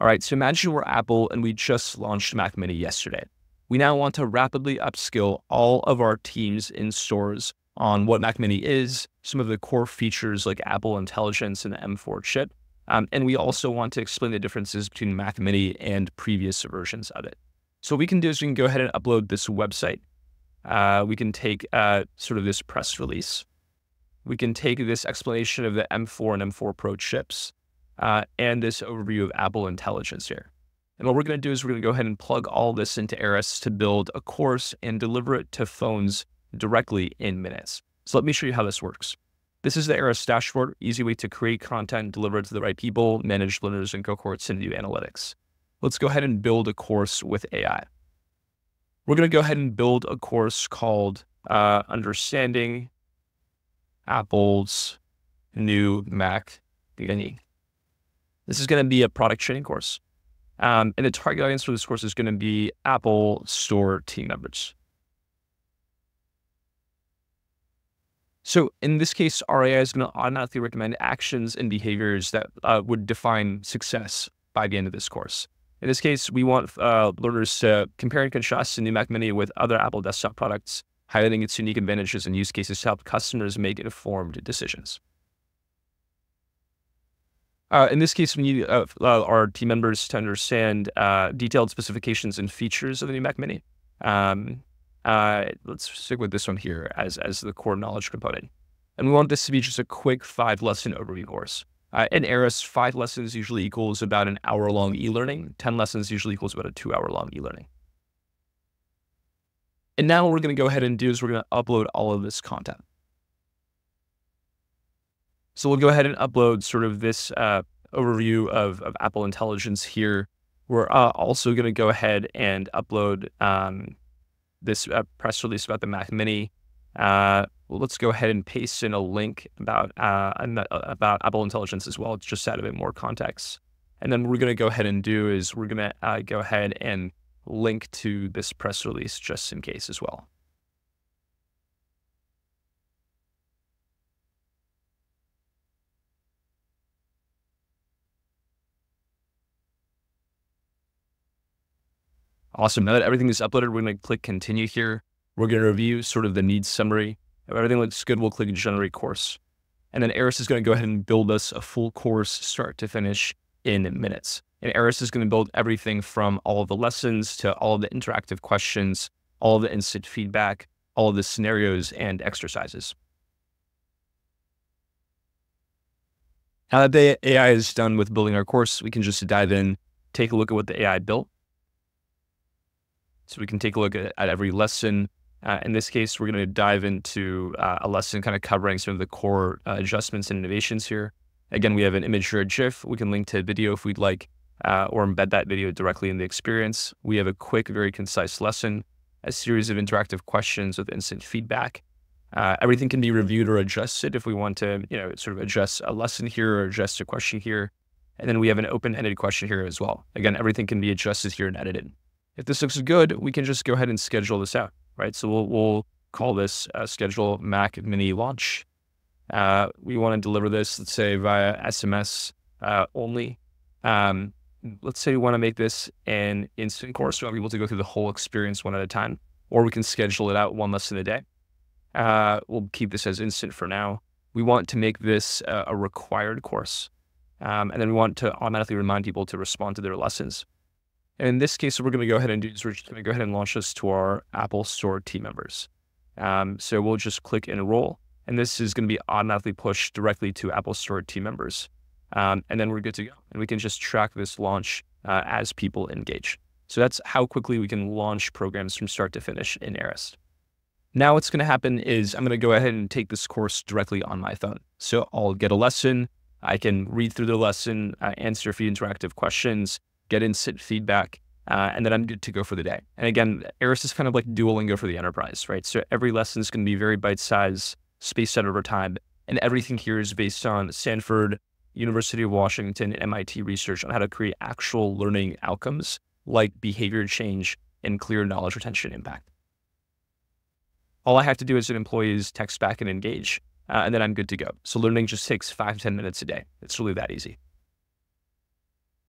All right, so imagine we're Apple and we just launched Mac Mini yesterday. We now want to rapidly upskill all of our teams in stores on what Mac Mini is, some of the core features like Apple Intelligence and the M4 chip. Um, and we also want to explain the differences between Mac Mini and previous versions of it. So what we can do is we can go ahead and upload this website. Uh, we can take uh, sort of this press release. We can take this explanation of the M4 and M4 Pro chips uh, and this overview of Apple Intelligence here. And what we're going to do is we're going to go ahead and plug all this into Arist to build a course and deliver it to phones directly in minutes. So let me show you how this works. This is the Arist dashboard, easy way to create content, deliver it to the right people, manage learners and cohorts, and do analytics. Let's go ahead and build a course with AI. We're going to go ahead and build a course called uh, Understanding Apple's New Mac Mini. This is going to be a product training course. Um, and the target audience for this course is going to be Apple Store team members. So in this case, RAI is going to automatically recommend actions and behaviors that uh, would define success by the end of this course. In this case, we want uh, learners to compare and contrast the new Mac Mini with other Apple desktop products, highlighting its unique advantages and use cases to help customers make informed decisions. Uh, in this case, we need uh, uh, our team members to understand uh, detailed specifications and features of the new Mac Mini. Um, uh, let's stick with this one here as, as the core knowledge component. And we want this to be just a quick five lesson overview course. Uh, in Arist, five lessons usually equals about an hour long e-learning. 10 lessons usually equals about a two hour long e-learning. And now what we're going to go ahead and do is we're going to upload all of this content. So we'll go ahead and upload sort of this uh, overview of, of Apple Intelligence here. We're uh, also going to go ahead and upload um, this uh, press release about the Mac Mini. Uh, well, let's go ahead and paste in a link about uh, uh, about Apple Intelligence as well, just to add a bit more context. And then what we're going to go ahead and do is we're going to go ahead and link to this press release just in case as well. Awesome. Now that everything is uploaded, we're going to click continue here. We're going to review sort of the needs summary. If everything looks good, we'll click generate course. And then Arist is going to go ahead and build us a full course start to finish in minutes. And Arist is going to build everything from all of the lessons to all of the interactive questions, all of the instant feedback, all of the scenarios and exercises. Now that the AI is done with building our course, we can just dive in, take a look at what the AI built, so we can take a look at, at every lesson. Uh, in this case, we're going to dive into uh, a lesson kind of covering some of the core uh, adjustments and innovations here. Again, we have an image or a GIF. We can link to a video if we'd like, uh, or embed that video directly in the experience. We have a quick, very concise lesson, a series of interactive questions with instant feedback. Uh, everything can be reviewed or adjusted if we want to, you know, sort of adjust a lesson here or adjust a question here. And then we have an open-ended question here as well. Again, everything can be adjusted here and edited. If this looks good, we can just go ahead and schedule this out, right? So we'll, we'll call this uh, schedule Mac Mini launch. Uh, we want to deliver this, let's say via SMS uh, only. Um, let's say we want to make this an instant course. We want people to go through the whole experience one at a time, or we can schedule it out one lesson a day. Uh, we'll keep this as instant for now. We want to make this a required course. Um, and then we want to automatically remind people to respond to their lessons. And in this case, what we're going to go ahead and do is we're just going to go ahead and launch this to our Apple Store team members. Um, so we'll just click enroll, and this is going to be automatically pushed directly to Apple Store team members. Um, and then we're good to go. And we can just track this launch uh, as people engage. So that's how quickly we can launch programs from start to finish in Arist. Now what's going to happen is I'm going to go ahead and take this course directly on my phone. So I'll get a lesson. I can read through the lesson, uh, answer a few interactive questions, get instant feedback, uh, and then I'm good to go for the day. And again, Arist is kind of like Duolingo for the enterprise, right? So every lesson is going to be very bite-sized, spaced out over time, and everything here is based on Stanford, University of Washington, and MIT research on how to create actual learning outcomes like behavior change and clear knowledge retention impact. All I have to do as an employee is text back and engage, uh, and then I'm good to go. So learning just takes five 10 minutes a day. It's really that easy.